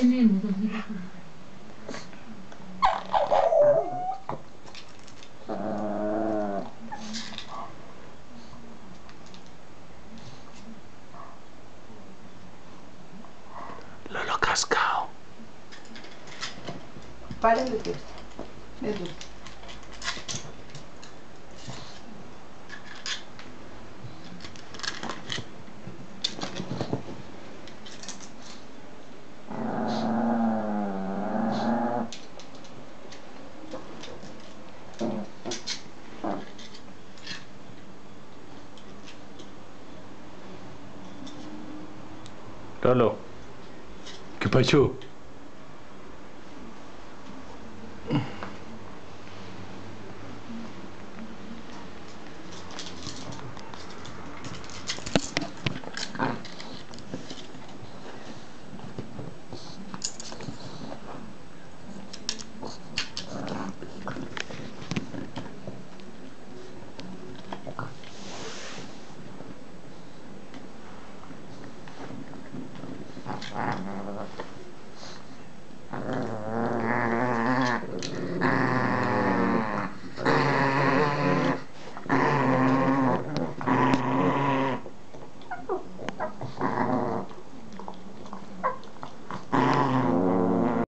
Lolo Cascao. Para de ter. Meu Lolo. ¿Qué pasó.